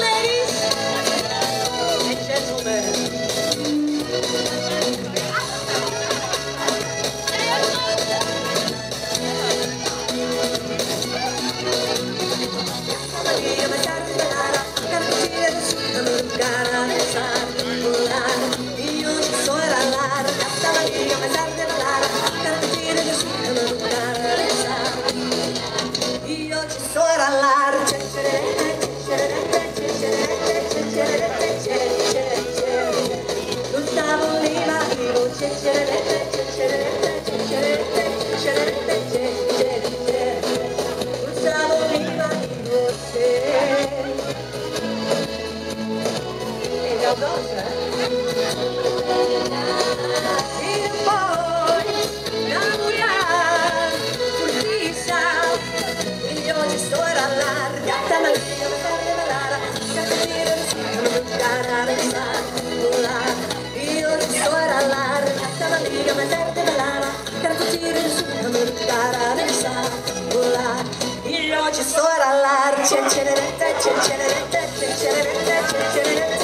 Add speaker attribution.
Speaker 1: ladies and gentlemen. Shut it tararesa, la Il oggi sarà l'arce, cenerette, cenerette, cenerette, cenerette, cenerette